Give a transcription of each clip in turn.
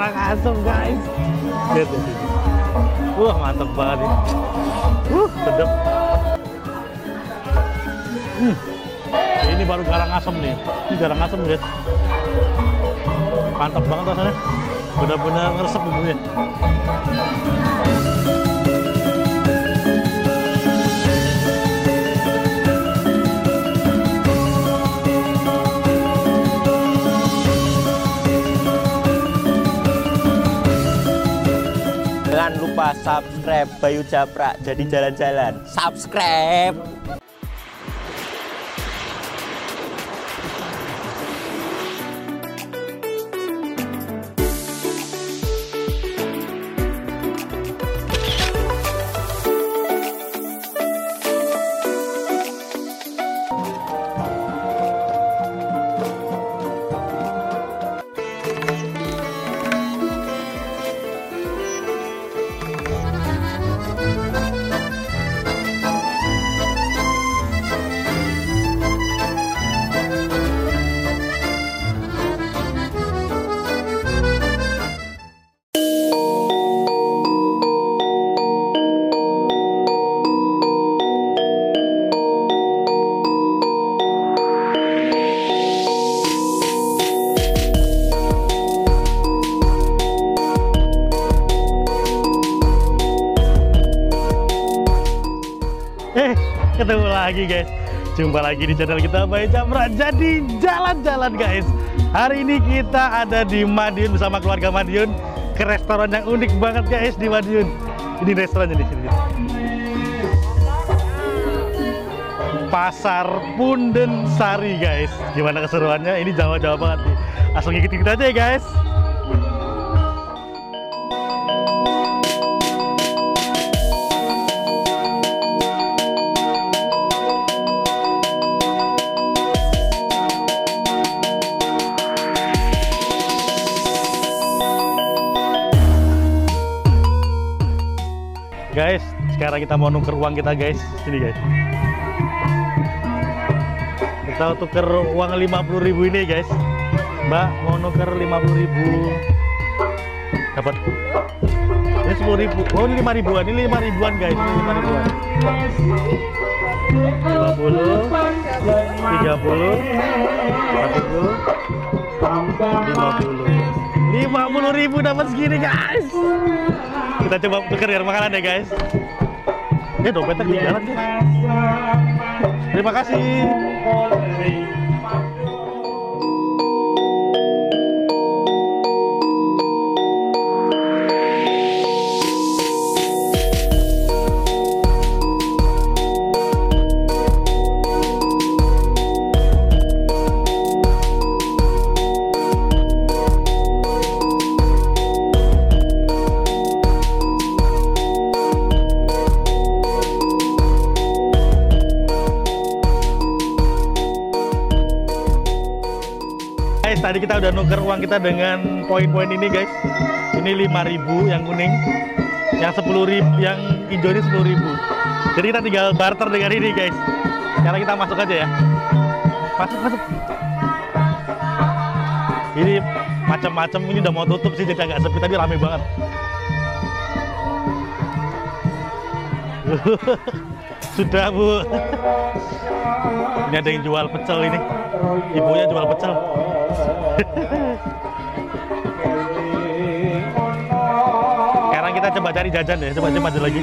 asem guys. Lihat di sini. Wah mantap banget ini. Uh, sedap. Hmm. Ini baru garang asem nih. Ini garang asem guys. Mantap banget rasanya. Benar-benar ngeresep bumbunya. Lupa subscribe Bayu Japrak jadi jalan-jalan. Subscribe. Lagi guys. Jumpa lagi di channel kita Bayi Japra. Jadi jalan-jalan guys. Hari ini kita ada di Madiun bersama keluarga Madiun ke restoran yang unik banget guys di Madiun. Ini restorannya di sini. Pasar Punden Sari guys. Gimana keseruannya? Ini Jawa-Jawa banget nih. Langsung ikutin kita aja ya guys. Guys, sekarang kita mau nuker uang kita guys. Sini guys. Kita tuker uang 50.000 ini guys. Mbak, mau nuker 50.000. Dapat. Ini 10.000. Oh, ini 5 ribuan. Ini 5 ribuan guys. Ini 5 ribuan. 50 30 40 50 50 ribu dapat segini guys kita coba tuker ya makanan ya guys. Ya dompetnya ketinggalan guys. Terima kasih kita udah nuker uang kita dengan poin-poin ini guys. Ini 5000 yang kuning. Yang 10.000 yang hijau ini 10.000. Jadi kita tinggal barter dengan ini guys. Sekarang kita masuk aja ya. Masuk, masuk. Ini macam-macam ini udah mau tutup sih jadi agak sepi tapi rame banget. Sudah bu. Ini ada yang jual pecel ini. Ibunya jual pecel. Sekarang kita coba cari jajan deh, coba maju lagi.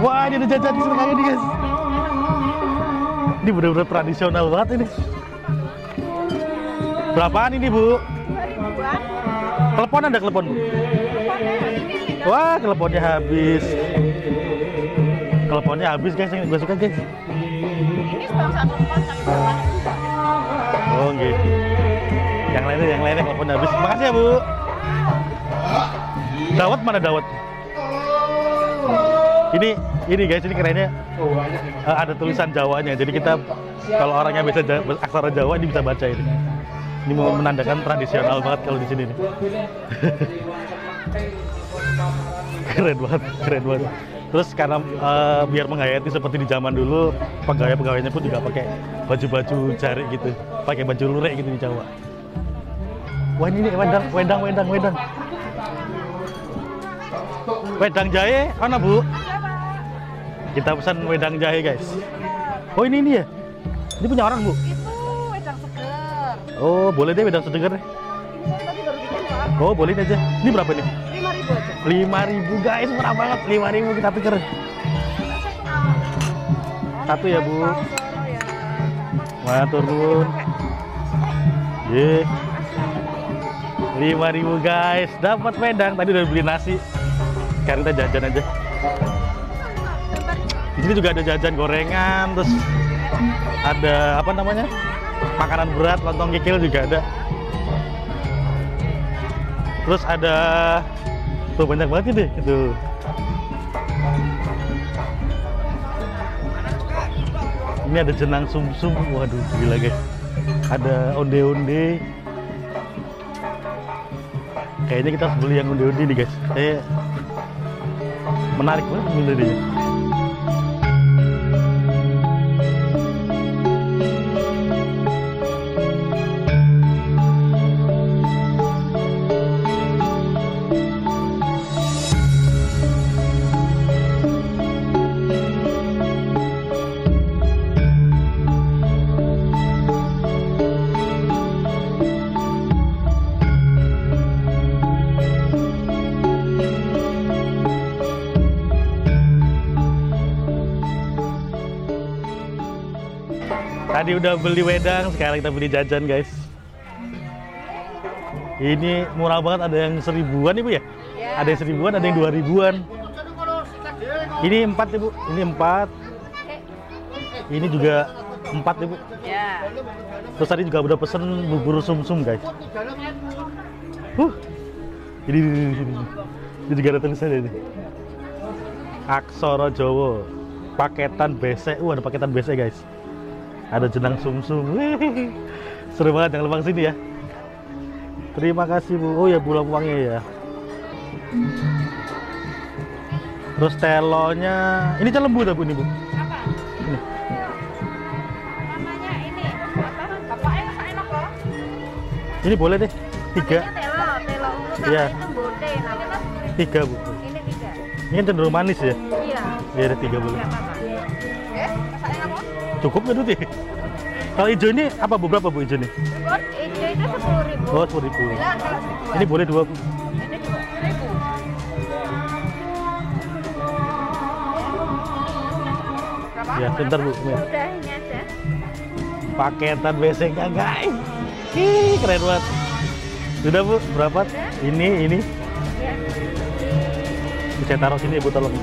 Wah, ini ada jajan di sebelah ini, guys. Ini benar-benar tradisional banget ini. Berapaan ini, Bu? Telepon ada telepon, Bu? Wah, teleponnya habis. Teleponnya habis, guys. Yang gue suka, guys. Oh, gitu. Yang lainnya, yang lainnya telepon habis. Makasih ya, Bu. Dawet mana dawet? Ini ini guys, ini kerennya eh, ada tulisan Jawanya. Jadi kita kalau orangnya bisa aksara Jawa ini bisa baca ini. Ini menandakan tradisional banget kalau di sini nih. keren banget, keren banget. Terus karena eh, biar menghayati seperti di zaman dulu, pegawai-pegawainya pun juga pakai baju-baju jari gitu, pakai baju lurik gitu di Jawa. Wah ini nih wedang, wedang, wedang, wedang. Wedang jahe, mana bu? Kita pesan wedang jahe guys. Oh ini ini ya? Ini punya orang bu? Itu wedang seger. Oh boleh deh wedang deh. Pak. Oh boleh aja. Ini berapa nih? Lima ribu guys, murah banget. Lima ribu kita pikir. Satu ya bu. Mana turun? Ye. Lima ribu guys, dapat wedang. Tadi udah beli nasi. Sekarang kita jajan aja. Di sini juga ada jajan gorengan, terus ada apa namanya? Makanan berat, lontong kikil juga ada. Terus ada tuh banyak banget ini, itu. Ini ada jenang sumsum, waduh gila guys. Ada onde-onde. Kayaknya kita harus beli yang onde-onde nih guys. Kayak menarik banget onde-ondenya. Tadi udah beli wedang, sekarang kita beli jajan guys. Ini murah banget, ada yang seribuan ibu ya? Ya. Ada yang seribuan, ada yang dua ribuan. Ini empat ibu, ini empat. Ini juga empat ibu. Ya. Terus tadi juga udah pesen bubur sumsum guys. Huh. Ini, ini, ini, ini. Juga ada tulisannya ini. Aksara Jawa. Paketan besek. Wah, ada paketan besek guys. Ada jenang sumsum. Wih, Seru banget jangan lupa sini ya. Terima kasih Bu. Oh ya pulang uangnya ya. Terus telonya, ini lembu dah Bu ini Bu. Apa? Ini. Namanya ini apa? Bapak enak enak loh. Ini boleh deh. Tiga, telo, telo Iya. tiga Bu. Ini tiga. Ini kan cenderung manis ya. Iya. Ya ada tiga boleh. Cukup nggak Duti? Kalau hijau ini apa Bu? Berapa Bu hijau ini? Hijau itu sepuluh ribu. Oh, sepuluh ribu. Kalau. Ini boleh dua Bu. Ini dua ribu. Ya, sebentar, Bu. Ya. Udah ini aja. Paketan guys. Ih, keren banget. Sudah Bu, berapa? Ini, ini. Ya. Saya taruh sini Bu, tolong.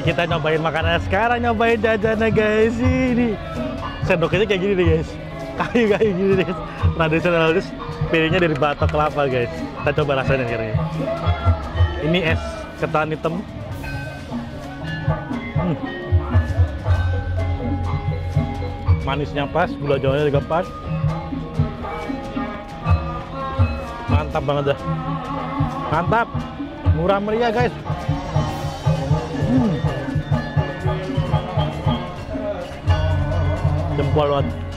Tadi kita nyobain makanan, sekarang nyobain jajannya guys. Ini sendoknya kayak gini nih guys. Kayu kayu gini nih guys. Tradisional terus pilihnya dari batok kelapa guys. Kita coba rasain akhirnya. Ini es ketan hitam. Hmm. Manisnya pas, gula jawanya juga pas. Mantap banget dah. Mantap. Murah meriah guys. Hmm. Jempol banget.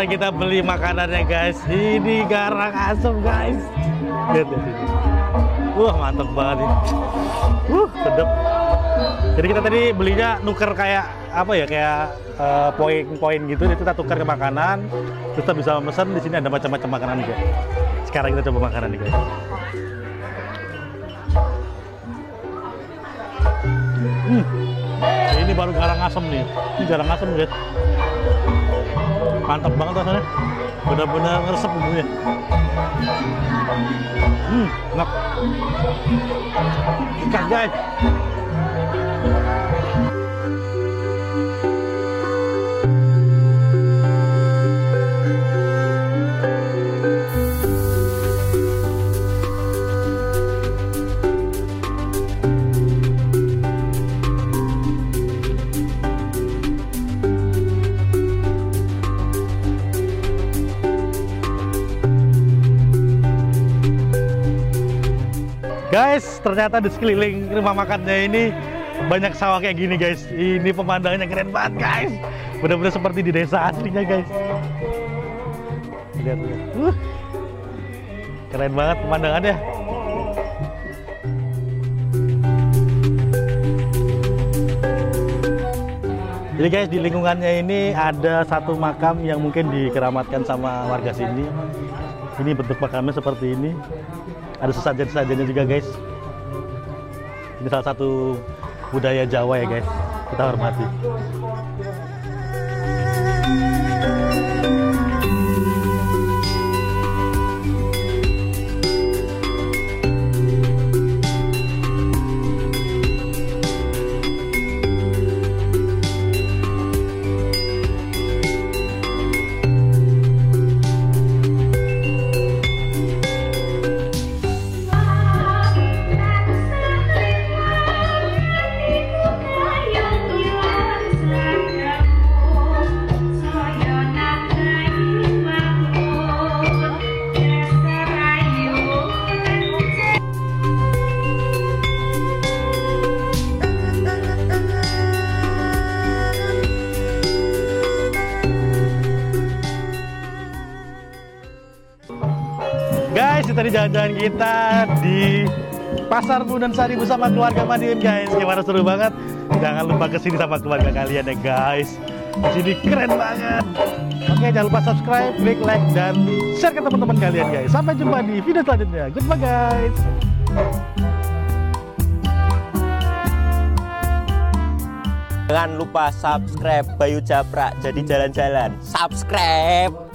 Sekarang kita beli makanannya guys. Ini garang asem guys. Lihat. Wah mantep banget ini. Uh sedap. Jadi kita tadi belinya nuker kayak apa ya kayak eh, poin-poin gitu. Itu kita tukar ke makanan. Terus kita bisa pesan di sini ada macam-macam makanan juga. Sekarang kita coba makanan nih guys. Hmm. Ini baru garang asem nih. Ini garang asem guys. Mantap banget rasanya. Benar-benar ngeresep bumbunya. Hmm, enak. Ikan guys. Guys, ternyata di sekeliling rumah makannya ini banyak sawah kayak gini guys. Ini pemandangannya keren banget guys. Benar-benar seperti di desa aslinya guys. Lihat lihat. Uh, keren banget pemandangannya. Jadi guys di lingkungannya ini ada satu makam yang mungkin dikeramatkan sama warga sini. Ini bentuk makamnya seperti ini. Ada sesajen-sesajennya juga guys. Ini salah satu budaya Jawa ya guys. Kita hormati Jalan-jalan kita di Pasar Bundan Sari bersama keluarga Madiun guys. Gimana seru banget? Jangan lupa ke sini sama keluarga kalian ya guys. Di sini keren banget. Oke, jangan lupa subscribe, klik like, dan share ke teman-teman kalian guys. Sampai jumpa di video selanjutnya. Goodbye guys. Jangan lupa subscribe Bayu Japra jadi jalan-jalan. Subscribe.